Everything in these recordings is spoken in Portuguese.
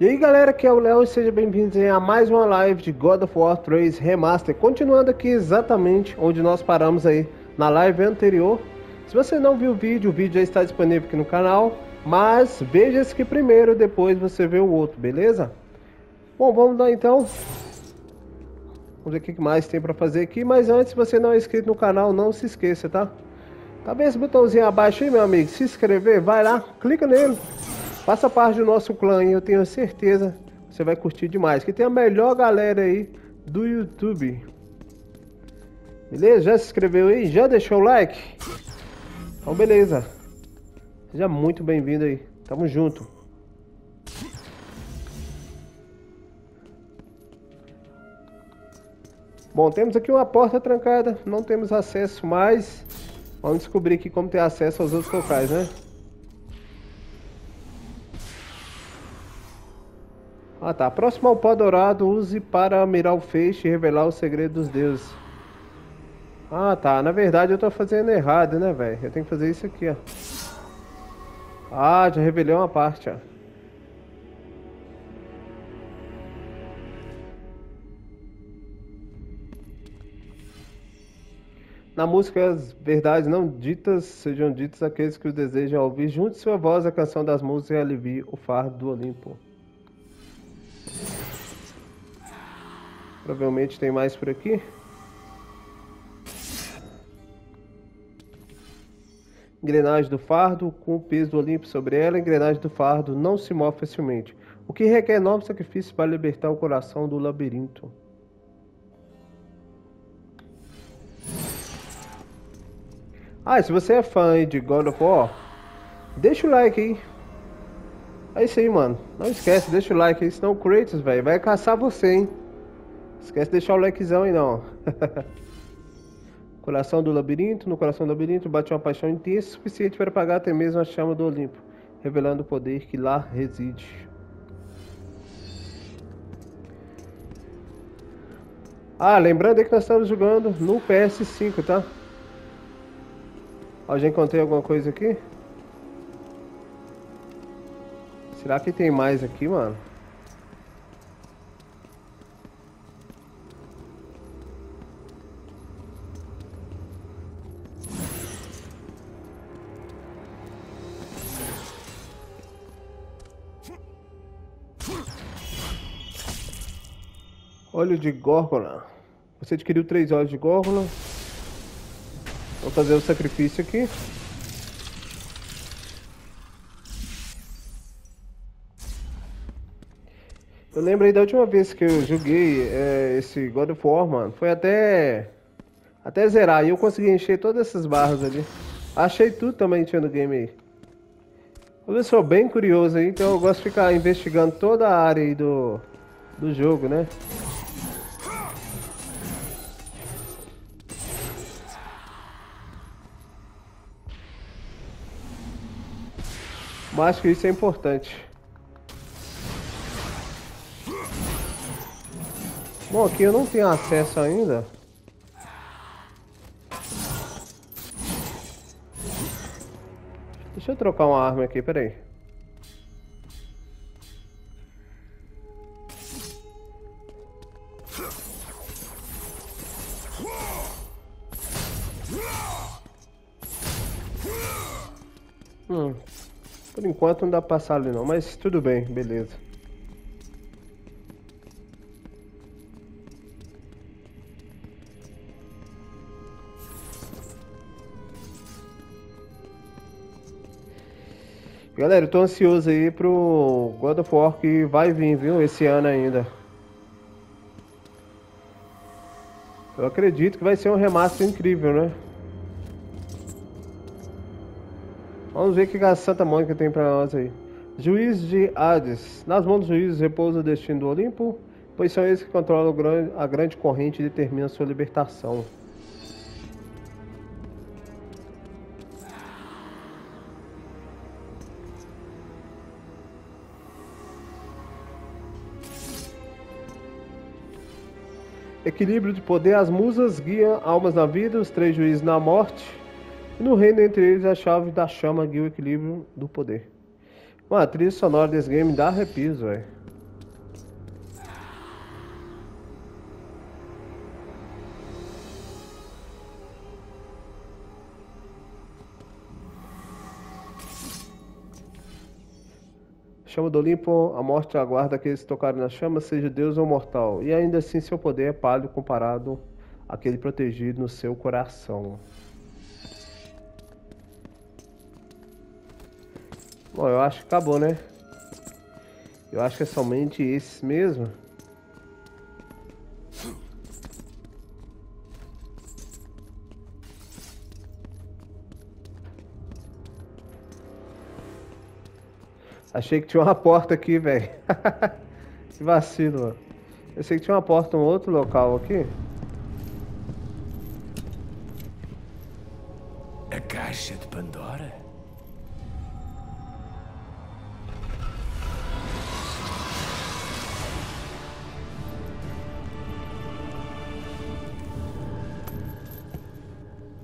E aí galera, aqui é o Léo e sejam bem-vindos a mais uma live de God of War 3 Remaster Continuando aqui exatamente onde nós paramos aí na live anterior Se você não viu o vídeo, o vídeo já está disponível aqui no canal Mas veja esse aqui primeiro, depois você vê o outro, beleza? Bom, vamos lá então Vamos ver o que mais tem para fazer aqui Mas antes, se você não é inscrito no canal, não se esqueça, tá? Tá vendo esse botãozinho abaixo aí, meu amigo? Se inscrever, vai lá, clica nele Faça parte do nosso clã e eu tenho certeza que você vai curtir demais. Que tem a melhor galera aí do YouTube. Beleza? Já se inscreveu aí? Já deixou o like? Então beleza. Seja muito bem-vindo aí. Tamo junto. Bom, temos aqui uma porta trancada. Não temos acesso mais. Vamos descobrir aqui como ter acesso aos outros locais, né? Ah tá, próximo ao pó dourado, use para mirar o feixe e revelar o segredo dos deuses. Ah tá, na verdade eu tô fazendo errado, né velho? Eu tenho que fazer isso aqui, ó. Ah, já revelei uma parte, ó. Na música, as verdades não ditas sejam ditas àqueles que os desejam ouvir. Junte sua voz à canção das músicas e alivie o fardo do Olimpo. Provavelmente tem mais por aqui. Engrenagem do fardo, com o peso do Olimpo sobre ela, engrenagem do fardo não se move facilmente, o que requer enorme sacrifício para libertar o coração do labirinto. Ah, se você é fã de God of War, deixa o like aí. É isso aí, mano. Não esquece, deixa o like aí, senão o Kratos, velho, vai caçar você, hein. Esquece de deixar o likezão aí não. coração do labirinto. No coração do labirinto bate uma paixão intensa suficiente para apagar até mesmo a chama do Olimpo, revelando o poder que lá reside. Ah, lembrando aí que nós estamos jogando no PS5, tá? Ó, já encontrei alguma coisa aqui? Será que tem mais aqui, mano? Olho de górgona. Você adquiriu três olhos de górgona. Vou fazer o sacrifício aqui. Eu lembro aí da última vez que eu joguei é, esse God of War, mano. Foi até. Até zerar. E eu consegui encher todas essas barras ali. Achei tudo também tinha no game aí. Eu sou bem curioso aí, então eu gosto de ficar investigando toda a área aí do, do jogo, né? Mas acho que isso é importante. Bom, aqui eu não tenho acesso ainda. Deixa eu trocar uma arma aqui, peraí. Hum, por enquanto não dá pra passar ali não, mas tudo bem, beleza. Galera, eu tô ansioso aí pro God of War que vai vir, viu? Esse ano ainda. Eu acredito que vai ser um remaster incrível, né? Vamos ver o que a Santa Mônica tem pra nós aí. Juiz de Hades. Nas mãos dos juízes repousa o destino do Olimpo, pois são eles que controlam a grande corrente e determinam sua libertação. Equilíbrio de poder, as musas guiam almas na vida, os três juízes na morte. E no reino entre eles a chave da chama guia o equilíbrio do poder. Mano, a trilha sonora desse game dá arrepios, velho. Chama do Olimpo, a morte aguarda aqueles que tocarem na chama, seja Deus ou mortal. E ainda assim seu poder é pálido comparado àquele protegido no seu coração. Bom, eu acho que acabou, né? Eu acho que é somente esses mesmo. Achei que tinha uma porta aqui, velho. que vacilo, mano. Eu sei que tinha uma porta em um outro local aqui. A caixa de Pandora?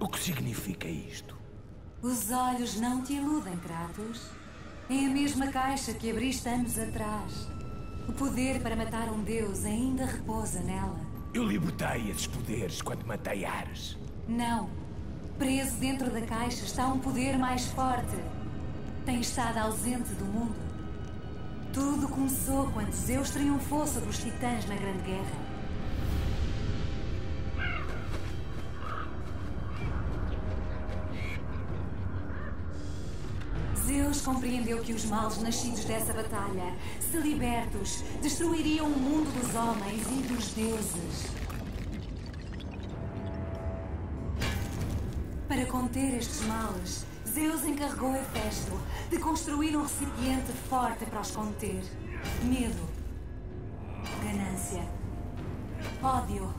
O que significa isto? Os olhos não te iludem, Kratos. A mesma caixa que abriste anos atrás. O poder para matar um deus ainda repousa nela. Eu libertei esses poderes quando matei Ares. Não. Preso dentro da caixa está um poder mais forte. Tem estado ausente do mundo. Tudo começou quando Zeus triunfou sobre os titãs na Grande Guerra. Compreendeu que os males nascidos dessa batalha, se libertos, destruiriam o mundo dos homens e dos deuses. Para conter estes males, Zeus encarregou Hefesto de construir um recipiente forte para os conter. Medo, ganância, ódio.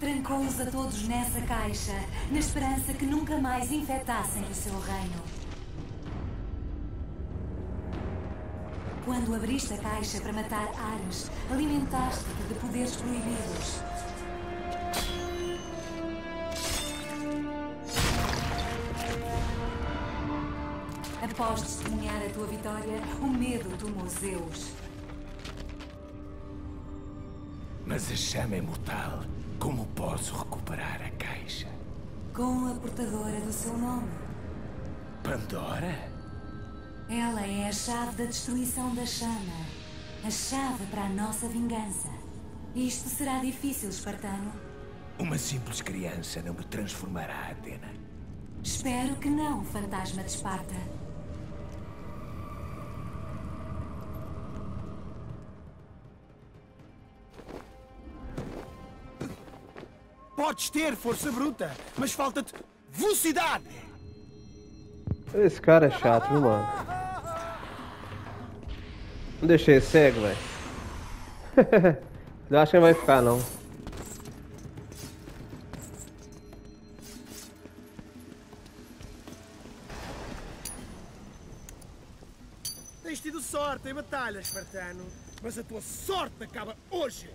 Trancou-os a todos nessa caixa, na esperança que nunca mais infectassem o seu reino. Quando abriste a caixa para matar Ares, alimentaste-te de poderes proibidos. Após testemunhar a tua vitória, o medo tomou Zeus. Mas a chama é mortal. Como posso recuperar a caixa? Com a portadora do seu nome. Pandora? Ela é a chave da destruição da chama. A chave para a nossa vingança. Isto será difícil, espartano. Uma simples criança não me transformará, Atena. Espero que não, fantasma de Esparta. Podes ter força bruta, mas falta-te velocidade. Esse cara é chato, mano? Não deixei cego, velho. Eu acho que vai ficar, não. Tens tido sorte em batalhas, espartano, mas a tua sorte acaba hoje.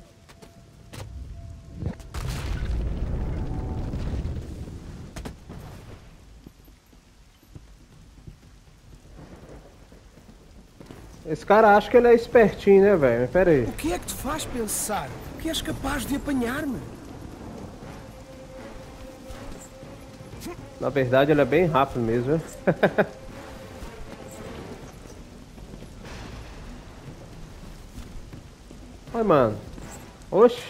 Esse cara acha que ele é espertinho, né, velho? Pera aí. O que é que te faz pensar que és capaz de apanhar-me? Na verdade, ele é bem rápido mesmo, né? Oi, mano. Oxi.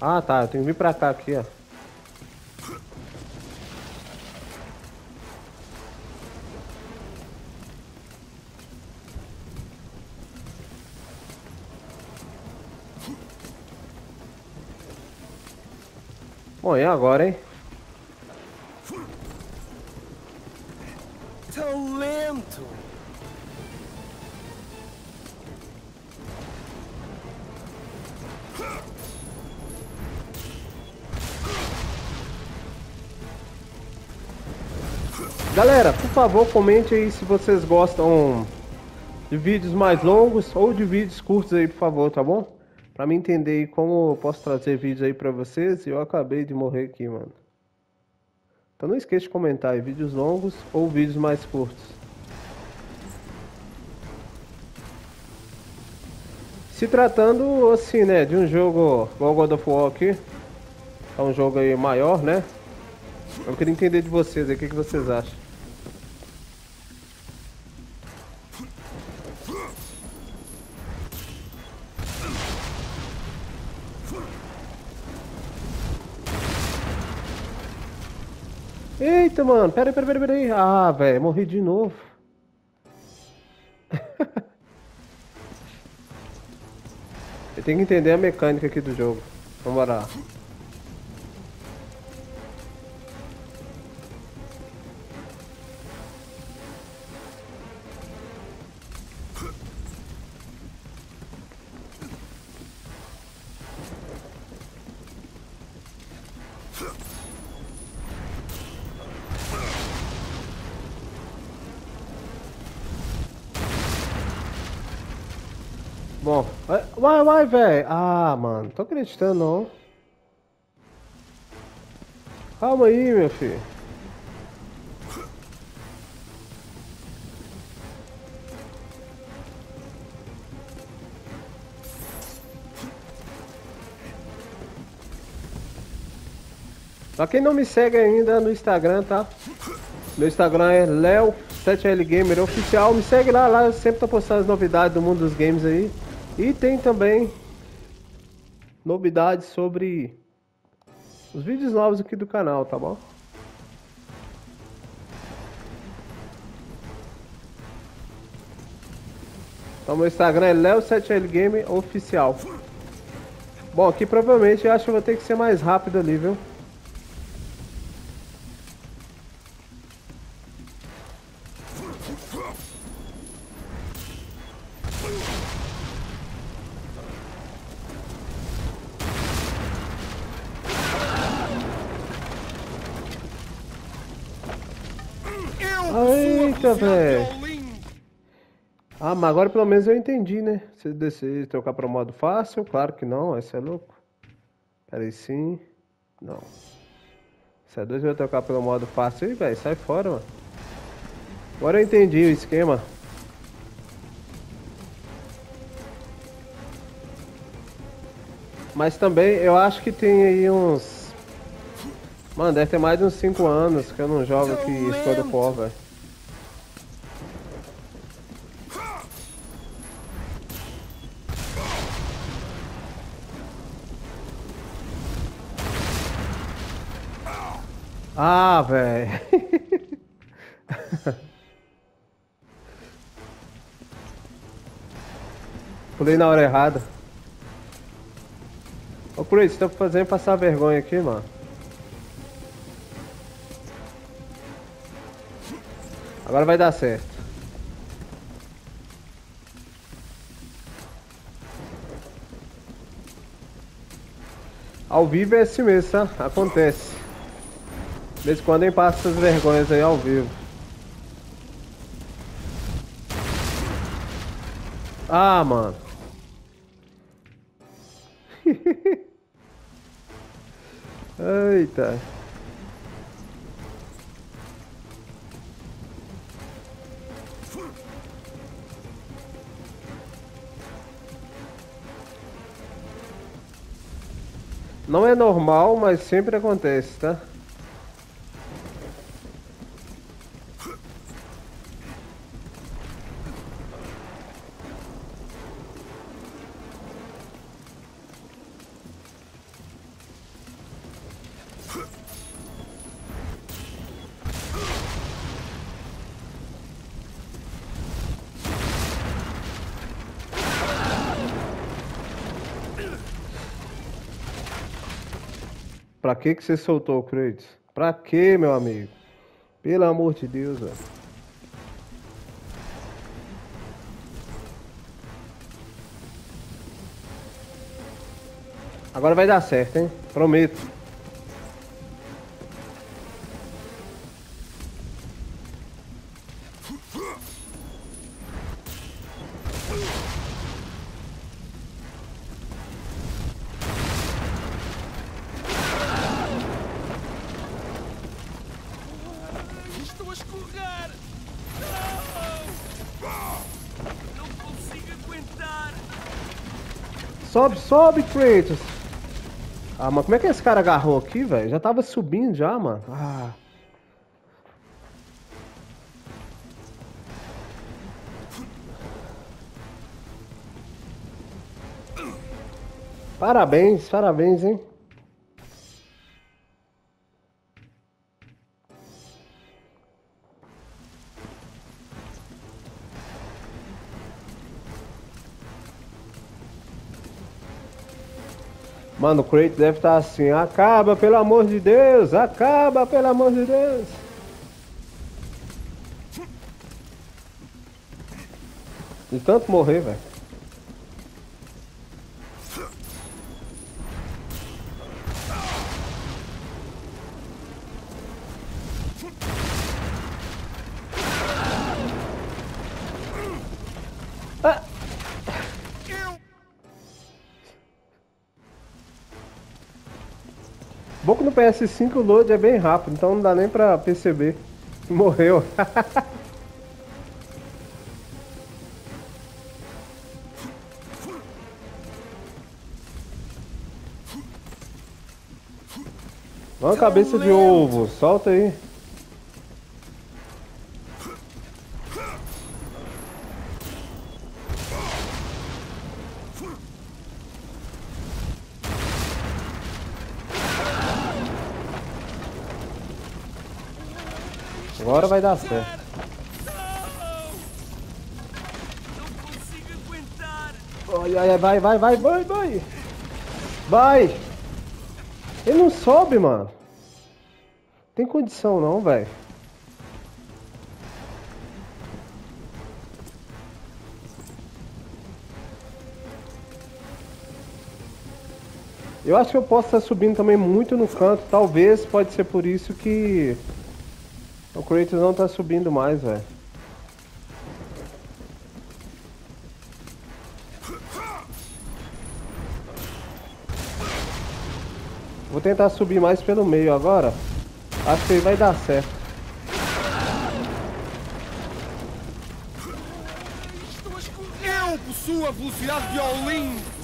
Ah, tá. Eu tenho que vir pra cá aqui, ó. Bom, e agora, hein? Tão lento. Galera, por favor, comente aí se vocês gostam de vídeos mais longos ou de vídeos curtos aí, por favor, tá bom? Pra me entender como eu posso trazer vídeos aí pra vocês. Eu acabei de morrer aqui, mano. Então não esqueça de comentar aí, vídeos longos ou vídeos mais curtos. Se tratando, assim, né, de um jogo igual God of War aqui. É um jogo aí maior, né? Eu queria entender de vocês aí, o que, que vocês acham? Eita, mano. Pera aí, pera aí, pera aí. Ah, velho. Morri de novo. Eu tenho que entender a mecânica aqui do jogo. Vamos lá. Vai, vai, velho. Ah, mano, tô acreditando não. Calma aí, meu filho. Pra quem não me segue ainda no Instagram, tá? Meu Instagram é Leo7LGamer Oficial. Me segue lá, lá eu sempre tô postando as novidades do mundo dos games aí. E tem também novidades sobre os vídeos novos aqui do canal, tá bom? Então meu Instagram é Leo7LGame Oficial. Bom, aqui provavelmente eu acho que eu vou ter que ser mais rápido ali, viu? Eita, velho. Ah, mas agora pelo menos eu entendi, né? Se descer trocar para o modo fácil, claro que não, esse é louco. Peraí, sim. Não. Se é dois eu vou trocar pelo modo fácil aí, velho. Sai fora, mano. Agora eu entendi o esquema. Mas também eu acho que tem aí uns. Mano, deve ter mais de uns 5 anos que eu não jogo aqui Escoda Pó, velho. Ah, velho. Pulei na hora errada. Ô, isso, tá fazendo passar vergonha aqui, mano. Agora vai dar certo. Ao vivo é assim mesmo, tá? Acontece. De vez em quando eu passo essas vergonhas aí ao vivo. Ah, mano. Eita. Não é normal, mas sempre acontece, tá? Que que você soltou o Kratos? Pra que, meu amigo? Pelo amor de Deus, velho. Agora vai dar certo, hein? Prometo. Sobe, sobe, Kratos. Ah, mas como é que esse cara agarrou aqui, velho? Já tava subindo já, mano. Ah. Parabéns, parabéns, hein? Mano, o Kratos deve estar assim, acaba pelo amor de Deus, acaba pelo amor de Deus. De tanto morrer, velho. PS5 o load é bem rápido, então não dá nem pra perceber. Morreu. Uma cabeça de ovo, solta aí. Agora vai dar certo. Vai, vai, vai, vai, vai. Vai. Ele não sobe, mano. Tem condição não, velho. Eu acho que eu posso estar subindo também muito no canto. Talvez pode ser por isso que o Kratos não tá subindo mais, velho. Vou tentar subir mais pelo meio agora. Acho que vai dar certo. Eu possuo a velocidade de Olimpo!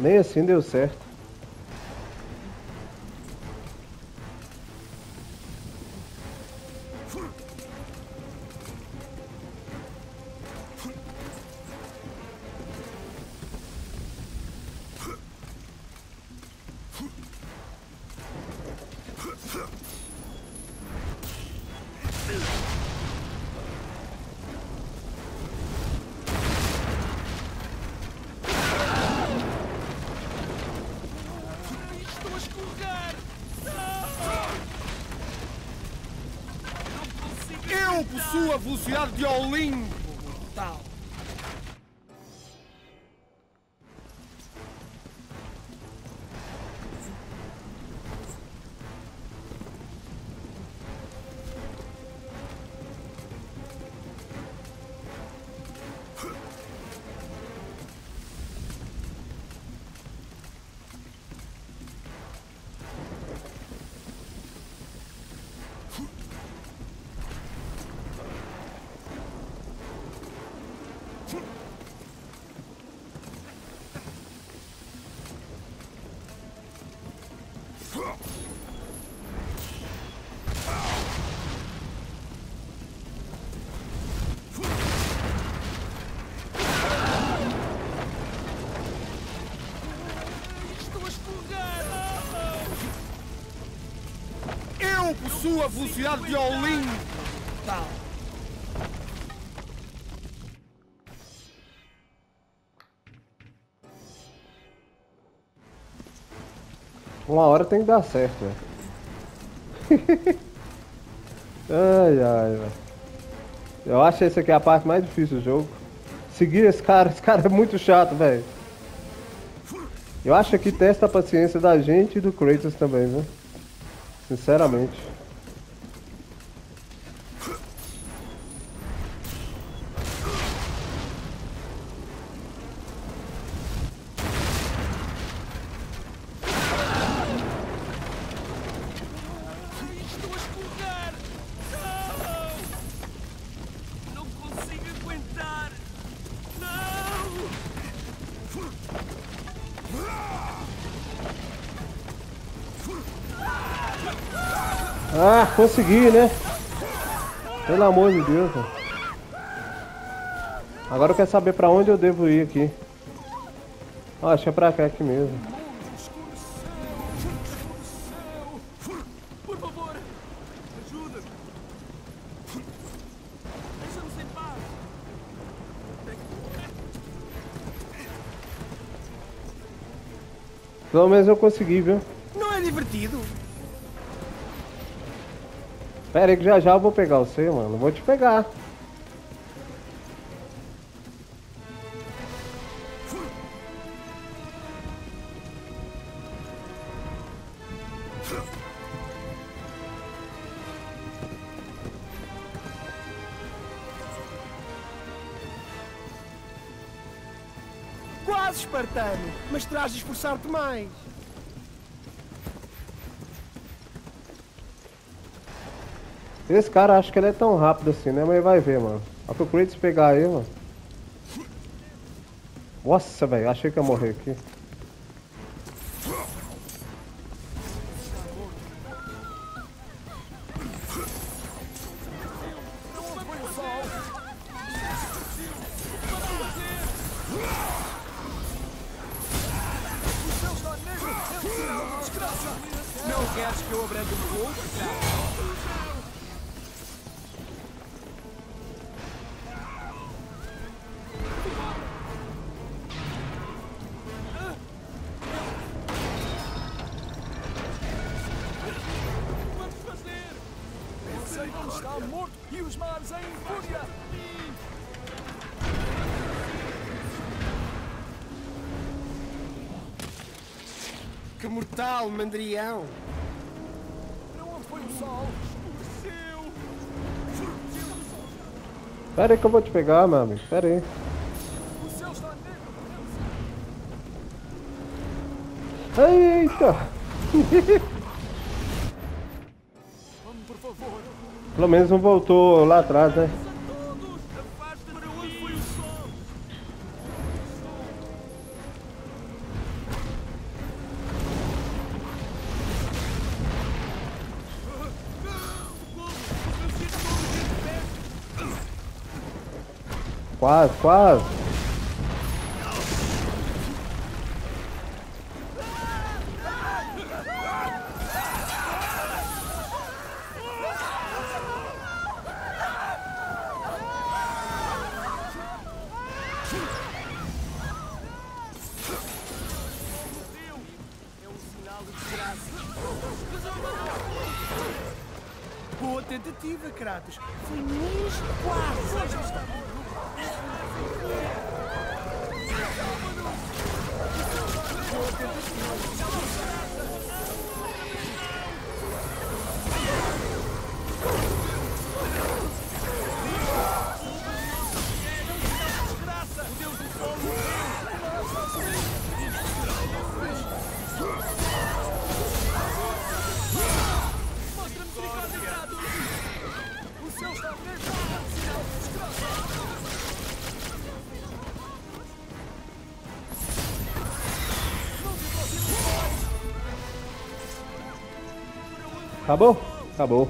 Nem assim deu certo. Eu possuo a velocidade de Olimpo! Tal! Uma hora tem que dar certo, velho. ai, ai, velho. Eu acho essa aqui é a parte mais difícil do jogo. Seguir esse cara, esse cara é muito chato, velho. Eu acho que testa a paciência da gente e do Kratos também, viu? Sinceramente. Consegui, né? Pelo amor de Deus, cara. Agora eu quero saber pra onde eu devo ir aqui. Ó, acho que é pra cá aqui mesmo. Pelo menos eu consegui, viu? Não é divertido? Pera aí que já já eu vou pegar você, mano. Vou te pegar. Quase, espartano. Mas terás de esforçar-te mais. Esse cara acho que ele é tão rápido assim, né? Mas vai ver, mano. Eu procurei se pegar aí, mano. Nossa, velho. Achei que ia morrer aqui. Para onde foi o sol? Escureceu! Pera aí que eu vou te pegar, meu amigo. Pera aí. O céu está negro! Eita! Vamos, por favor! Pelo menos não voltou lá atrás, né? Quase, quase. Acabou? Acabou.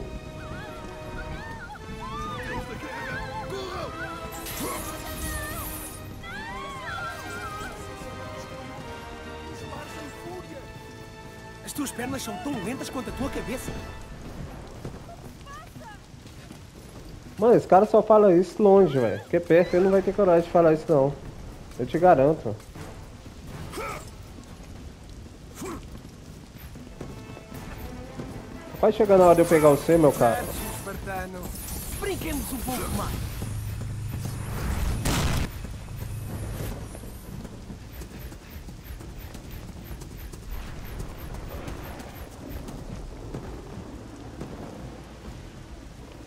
As tuas pernas são tão lentas quanto a tua cabeça. Mano, esse cara só fala isso longe, velho. Porque perto ele não vai ter coragem de falar isso não. Eu te garanto. Vai chegar na hora de eu pegar você, meu cara. Brinquemos um pouco mais.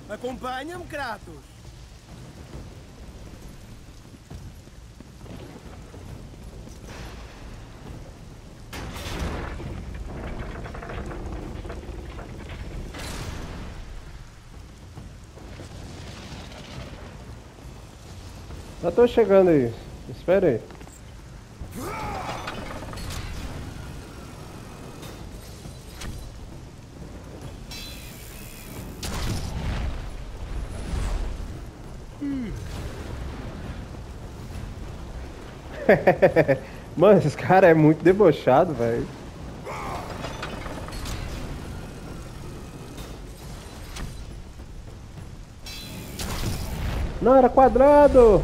Acompanha-me, Kratos. Já tô chegando aí. Espera aí. Mano, esse cara é muito debochado, velho. Não, era quadrado!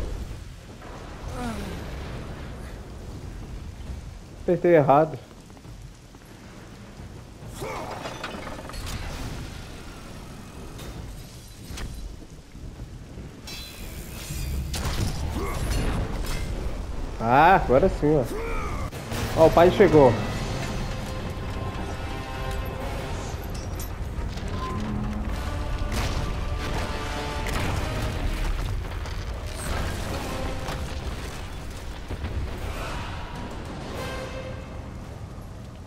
apertei errado. Ah, agora sim, ó. Ó, o pai chegou.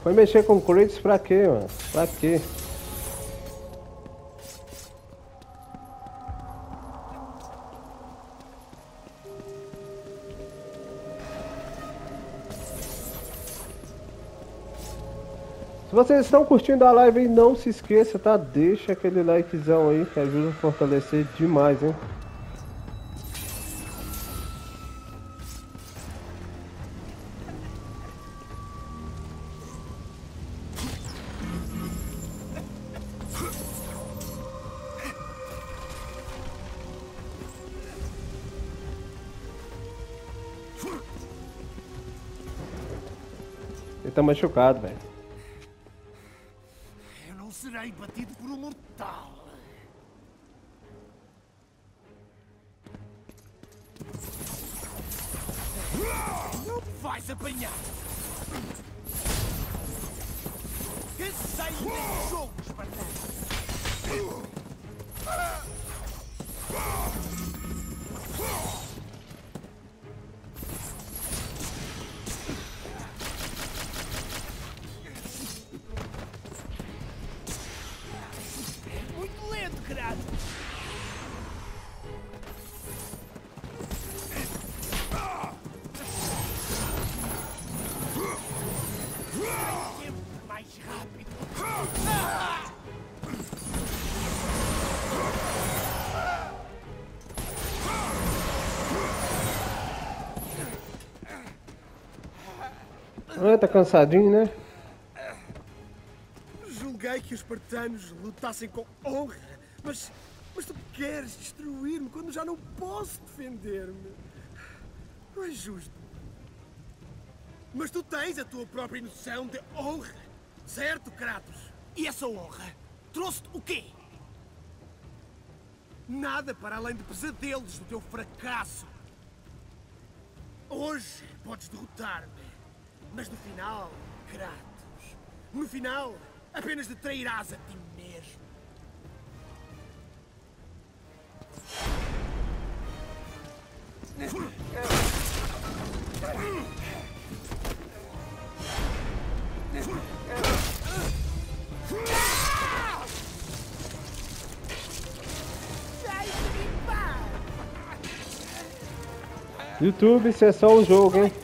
Foi mexer com Kratos pra quê, mano? Pra quê? Se vocês estão curtindo a live, não se esqueça, tá? Deixa aquele likezão aí que ajuda a fortalecer demais, hein? Tá machucado, velho. Eu não serei batido por um mortal. Não vais apanhar. Que saia deste jogo, espartano. Ah, tá cansadinho, né? Julguei que os espartanos lutassem com honra, mas, mas tu queres destruir-me quando já não posso defender-me. Não é justo. Mas tu tens a tua própria noção de honra, certo, Kratos? E essa honra trouxe-te o quê? Nada para além de pesadelos do teu fracasso. Hoje podes derrotar-me, mas no final, Kratos, no final, apenas te trairás a ti mesmo. YouTube, isso é só um jogo, hein?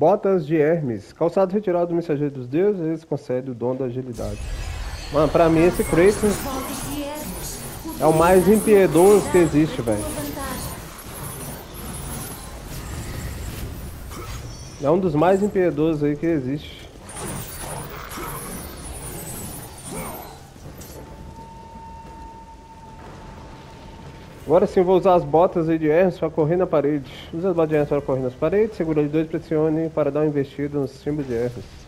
Botas de Hermes. Calçado retirado do mensageiro dos deuses, eles concedem o dom da agilidade. Mano, pra mim esse Kratos é o mais impiedoso que existe, velho. É um dos mais impiedosos aí que existe. Agora sim, vou usar as botas de Hermes para correr na parede. Usa as botas de Hermes para correr nas paredes, segura de dois, pressione para dar uma investida no símbolo de Hermes.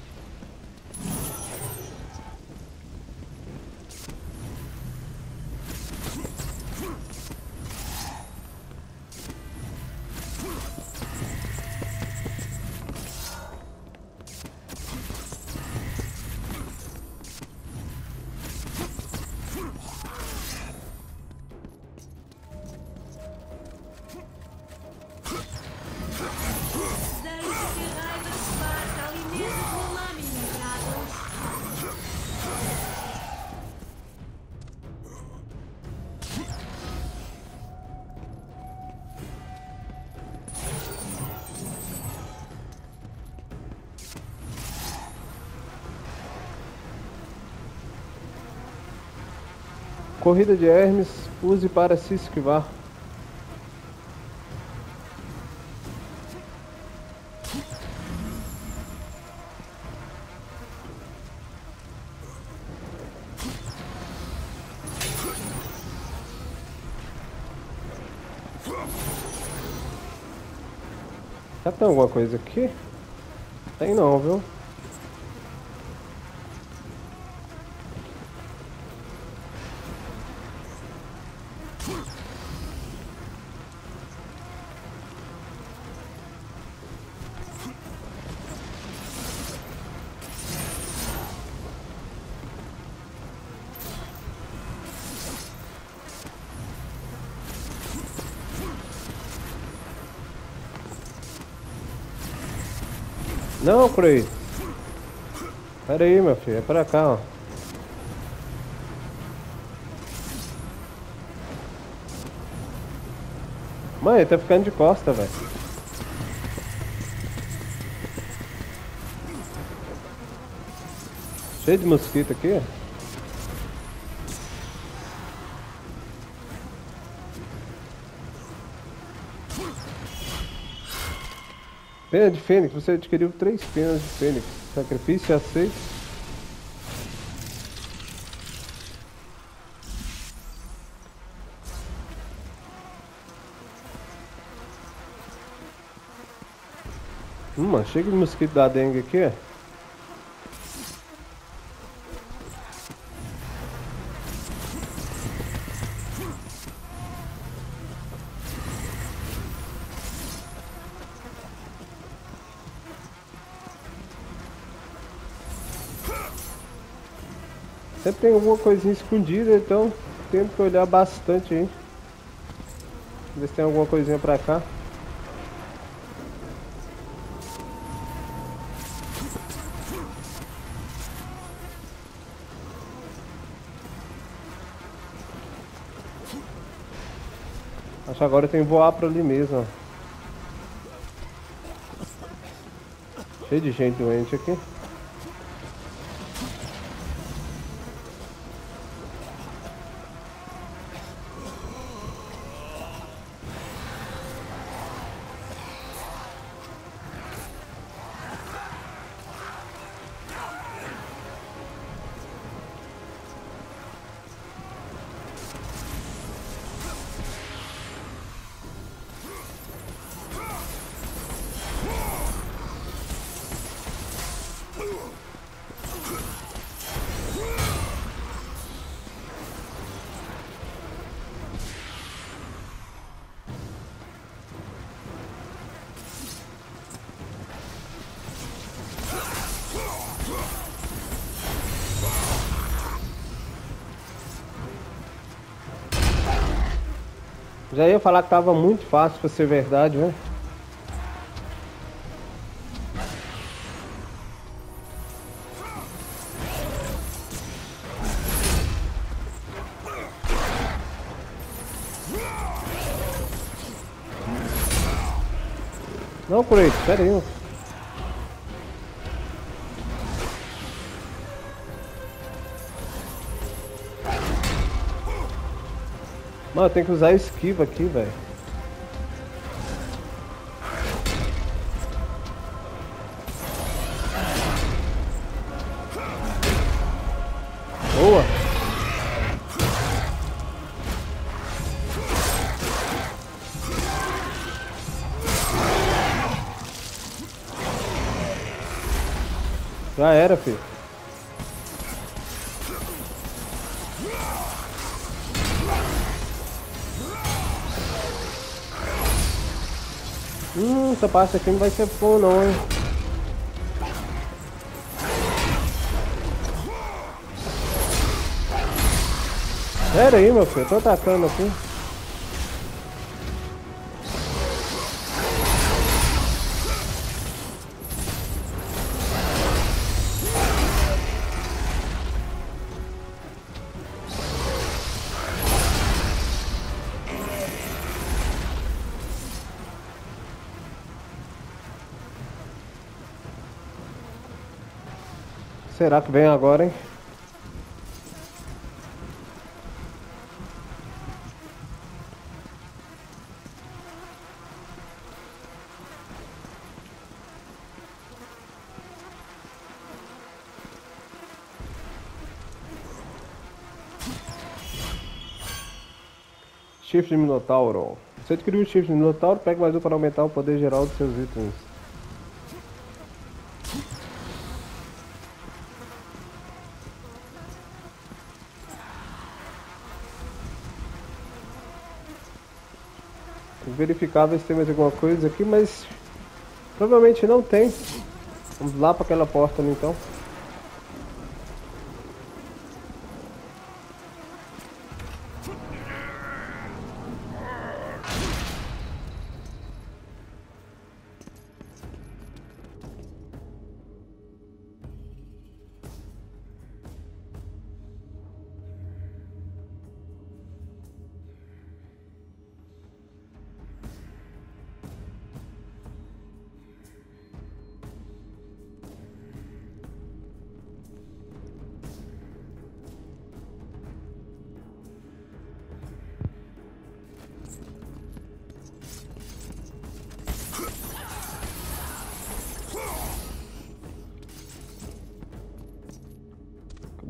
Corrida de Hermes, use para se esquivar. Já tem alguma coisa aqui? Tem não, viu? Não, Cruz. Pera aí, meu filho. É pra cá, ó. Mãe, tá ficando de costa, velho. Cheio de mosquito aqui. Pena de Fênix, você adquiriu três penas de Fênix. Sacrifício aceito. Hum, chega de mosquito da dengue aqui, ó. Tem alguma coisinha escondida, então tento olhar bastante aí. Ver se tem alguma coisinha pra cá. Acho que agora tem que voar pra ali mesmo. Cheio de gente doente aqui. Tava muito fácil pra ser verdade, né? Não, Kratos, pera aí. Mano, tem que usar esquiva aqui, velho. Boa. Já era, filho. Hum, essa parte aqui não vai ser bom não, hein? Pera aí, meu filho, eu tô atacando aqui. Será que vem agora, hein? Chifre de Minotauro. Você adquiriu o chifre de Minotauro, pega mais um para aumentar o poder geral dos seus itens. verificar ver se tem mais alguma coisa aqui, mas provavelmente não tem. Vamos lá para aquela porta ali então.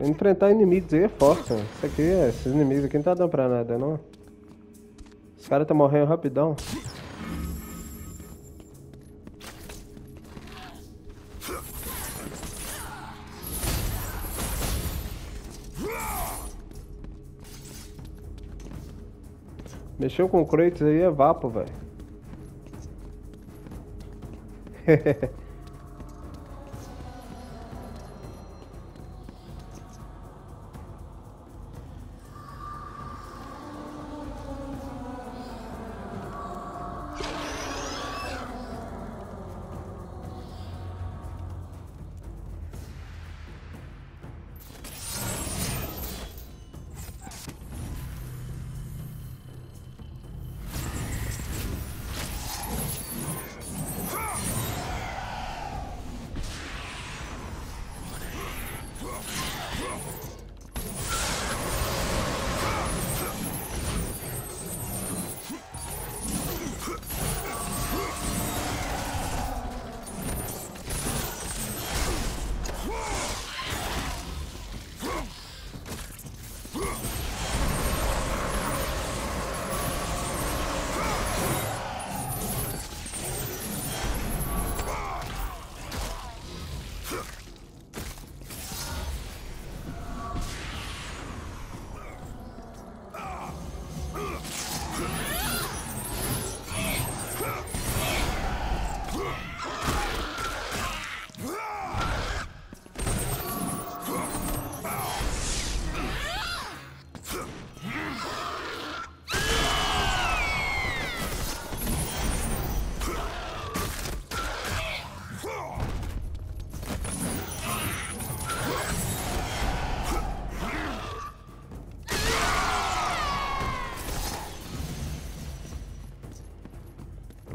Enfrentar inimigos aí é forte, mano. Isso aqui, é, esses inimigos aqui não tá dando pra nada, não. Os caras tá morrendo rapidão. Mexeu com o Kratos aí é vapo, velho.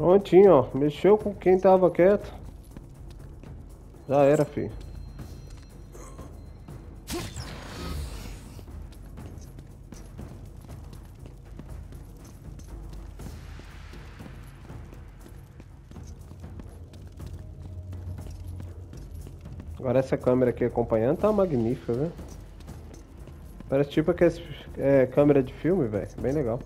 Prontinho, ó. Mexeu com quem tava quieto. Já era, filho. Agora essa câmera aqui acompanhando tá magnífica, né? Parece tipo aquela é, câmera de filme, velho. Bem legal.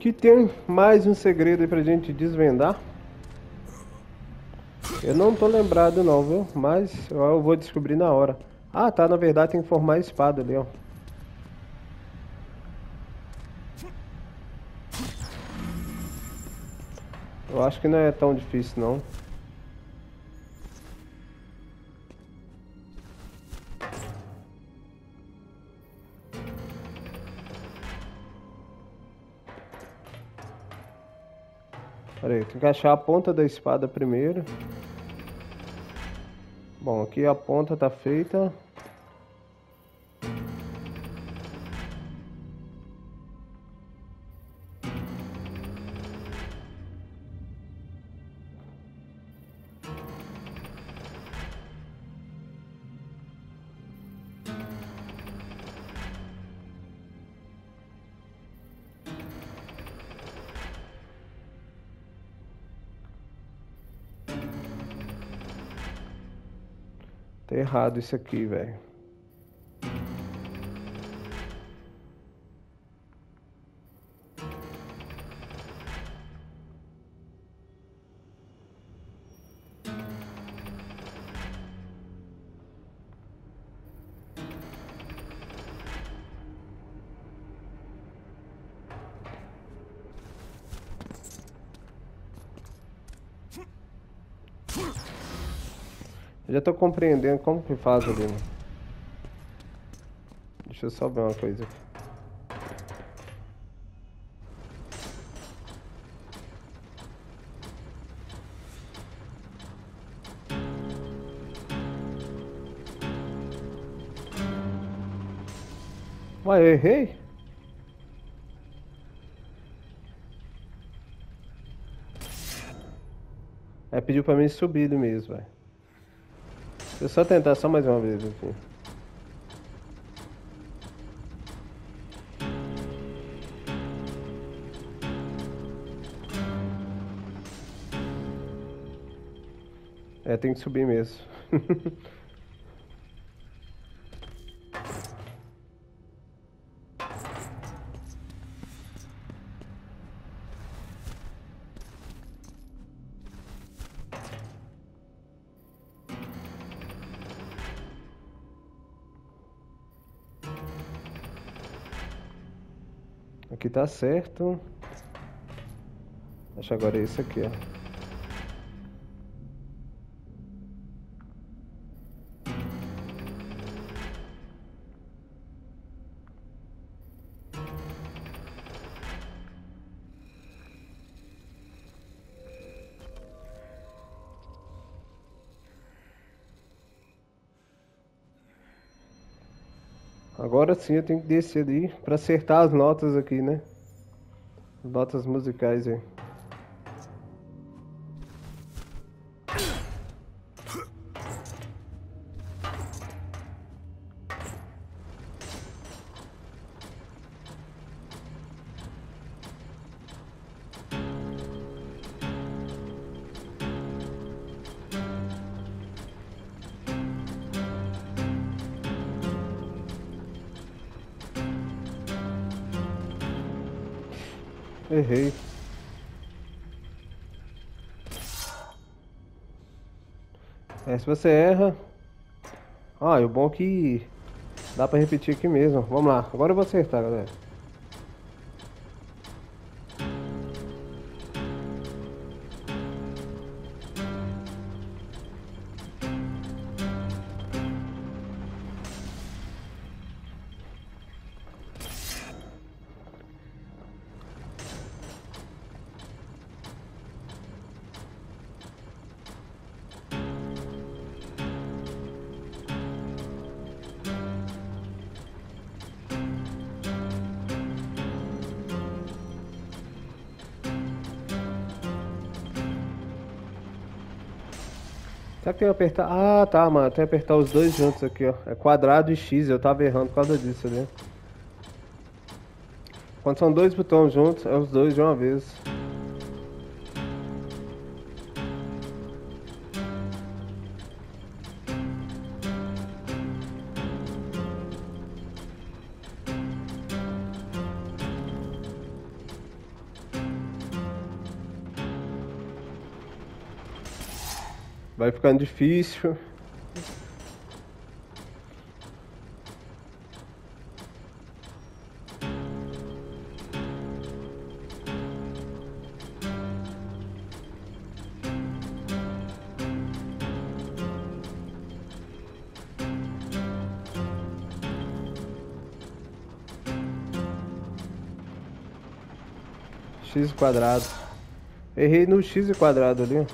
Aqui tem mais um segredo aí pra gente desvendar. Eu não tô lembrado não, viu? Mas eu vou descobrir na hora. Ah, tá, na verdade tem que formar a espada ali, ó. Eu acho que não é tão difícil não. Tem que achar a ponta da espada primeiro. Bom, aqui a ponta tá feita. Errado isso aqui, velho. Eu já tô compreendendo como que faz ali, né? Deixa eu só ver uma coisa aqui. Ué, eu errei? É, pediu pra mim subir ele mesmo, velho. Eu só tentar só mais uma vez aqui. É, tem que subir mesmo. Tá certo. Acho agora é isso aqui, ó. Agora sim eu tenho que descer ali pra acertar as notas aqui, né? Notas musicais aí. Se você erra... Ah, e o bom é que dá pra repetir aqui mesmo. Vamos lá, agora eu vou acertar, galera. Apertar? Ah, tá, mano. Tem que apertar os dois juntos aqui, ó. É quadrado e X. Eu tava errando por causa disso ali. Quando são dois botões juntos, é os dois de uma vez. Vai ficando difícil. X quadrado. Errei no X quadrado ali,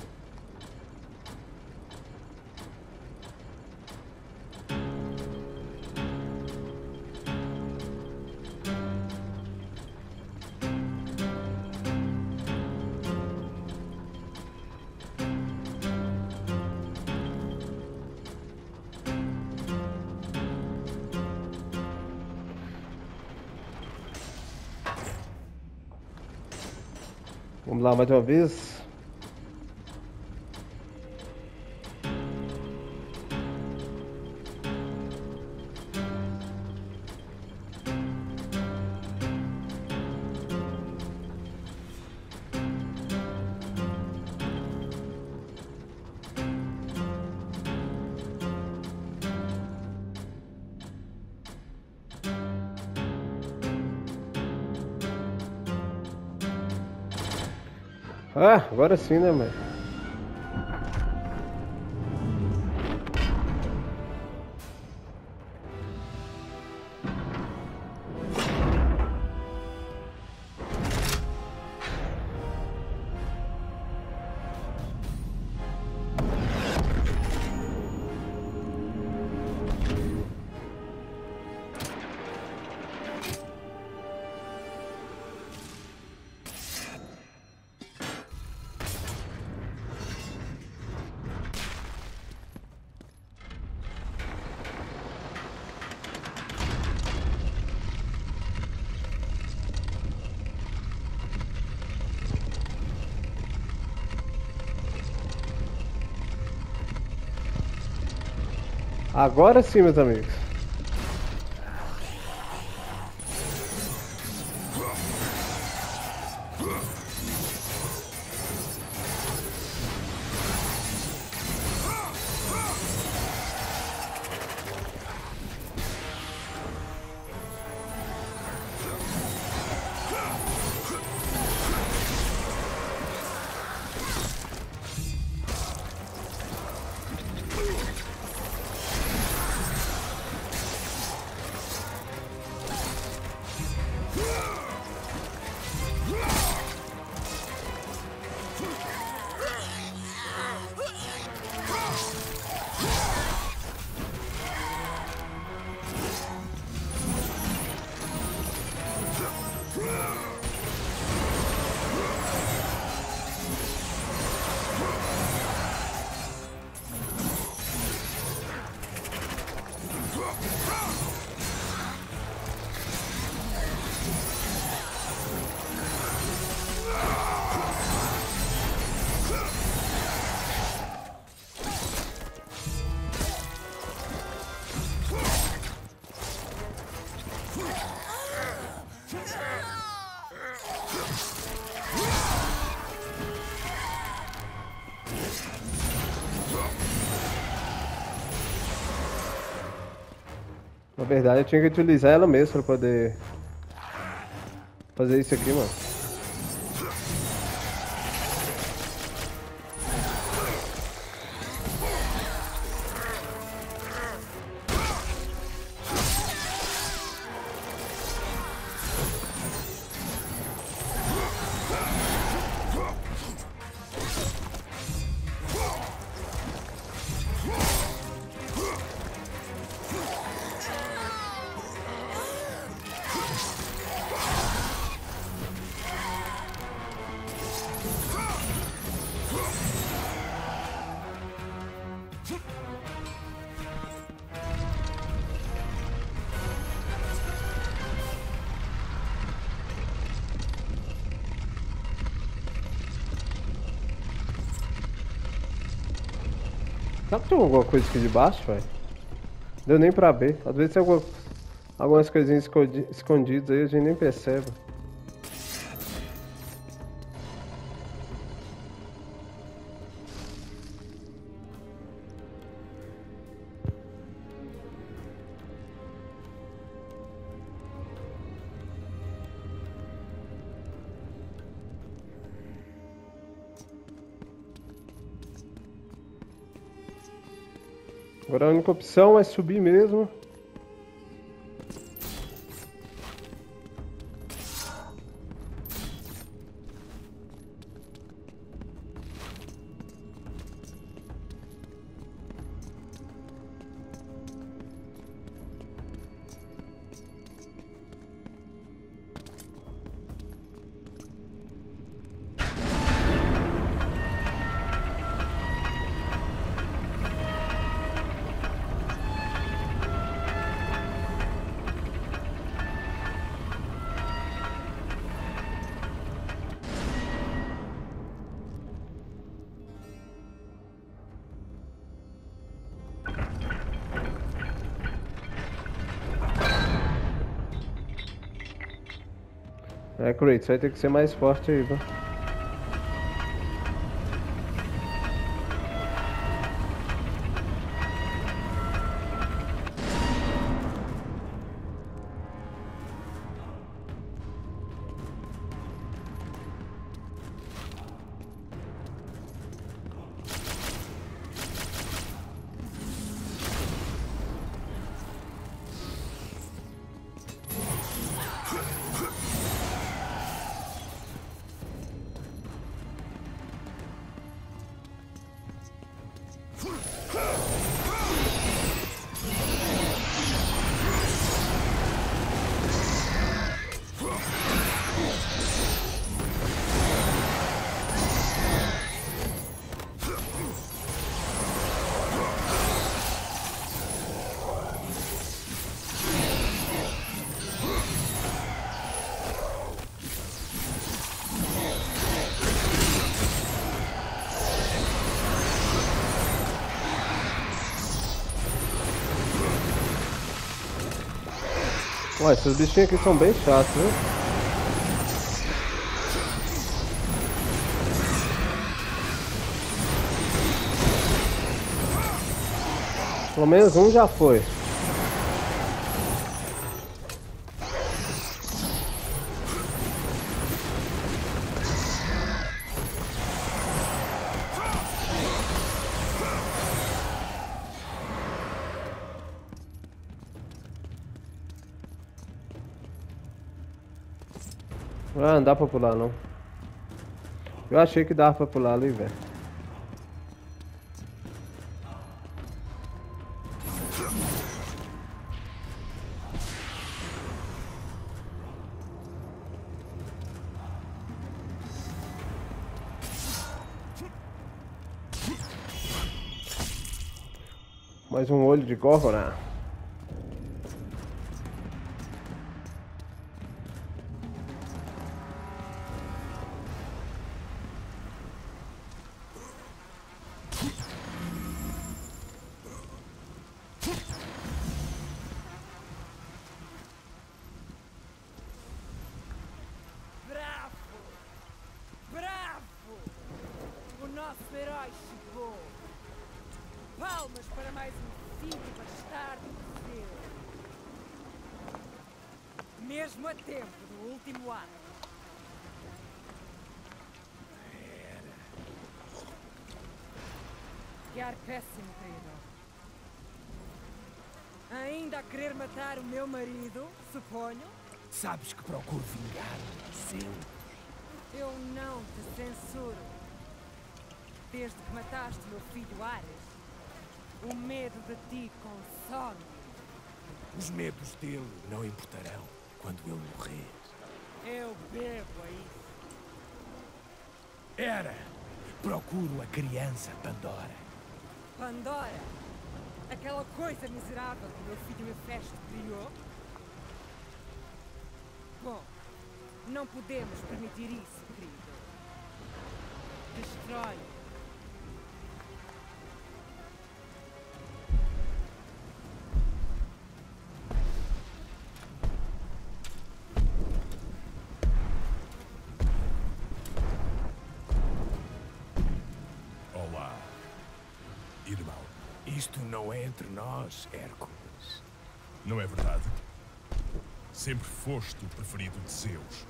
Vamos lá mais uma vez. Ah, agora sim, né, mano? Agora sim, meus amigos. Verdade, eu tinha que utilizar ela mesmo pra poder fazer isso aqui, mano. Será que tem alguma coisa aqui de baixo, velho? Deu nem pra ver. Às vezes tem alguma, algumas coisinhas escondi- escondidas aí, a gente nem percebe. Única opção é subir mesmo. Kratos, vai ter que ser mais forte aí, viu? Ué, esses bichinhos aqui são bem chatos, né? Pelo menos um já foi. Dá pra pular não. Eu achei que dava pra pular ali, velho. Mais um olho de Gorgona. Bravo! Bravo! O nosso herói chegou! Palmas para mais um filho bastardo de Deus! Mesmo a tempo do último ano. Que ar péssimo, traidor. Ainda a querer matar o meu marido, suponho? Sabes que procuro vingar-me, seu. Eu não te censuro. Desde que mataste meu filho Ares, o medo de ti consome. Os medos dele não importarão quando ele morrer. Eu bebo a isso. Era! Procuro a criança Pandora. Pandora, aquela coisa miserável que meu filho Hefesto criou? Bom, não podemos permitir isso, querido. Destrói. Olá, irmão. Isto não é entre nós, Hércules. Não é verdade? Sempre foste o preferido de Zeus.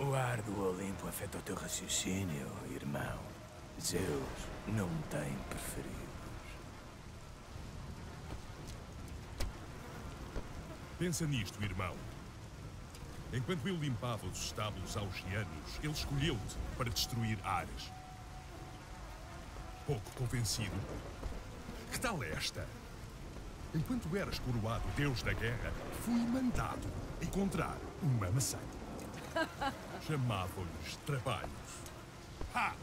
O ar do Olimpo afeta o teu raciocínio, irmão. Zeus não tem preferidos. Pensa nisto, irmão. Enquanto eu limpava os estábulos augianos, ele escolheu-te para destruir Ares. Pouco convencido. Que tal esta? Enquanto eras coroado deus da guerra, fui mandado encontrar uma maçã. Chamavam-lhes trabalhos. Ha!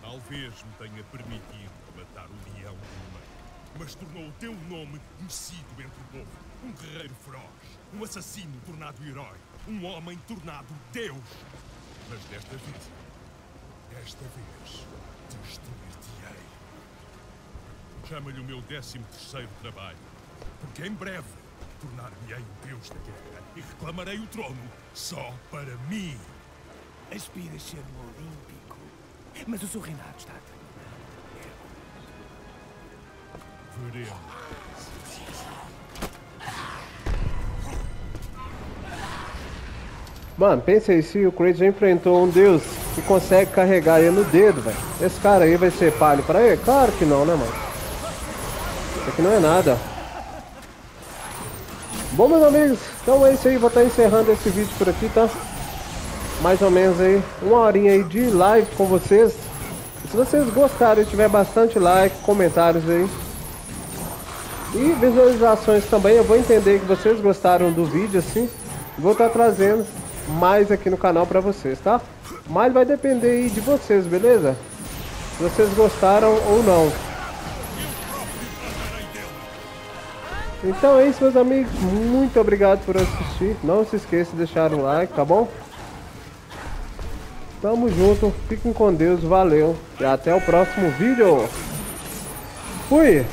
Talvez me tenha permitido matar o leão do meio, mas tornou o teu nome conhecido entre o povo. Um guerreiro feroz, um assassino tornado herói, um homem tornado Deus. Mas desta vez, desta vez, destruir-te-ei. Chama-lhe o meu décimo terceiro trabalho, porque em breve tornar-me-ei o Deus da guerra e reclamarei o trono só para mim. Aspiras ser um olímpico, mas o seu reinado está a terminar. Veremos. Mano, pensa aí, se o Kratos já enfrentou um deus que consegue carregar ele no dedo, velho. Esse cara aí vai ser palho pra ele? Claro que não, né, mano? Isso aqui não é nada. Bom, meus amigos, então é isso aí. Vou estar encerrando esse vídeo por aqui, tá? Mais ou menos aí, uma horinha aí de live com vocês. Se vocês gostaram e tiver bastante like, comentários aí. E visualizações também, eu vou entender que vocês gostaram do vídeo, assim. Vou estar trazendo mais aqui no canal pra vocês, tá? Mas vai depender aí de vocês, beleza? Se vocês gostaram ou não. Então é isso, meus amigos. Muito obrigado por assistir. Não se esqueça de deixar um like, tá bom? Tamo junto. Fiquem com Deus. Valeu. E até o próximo vídeo. Fui.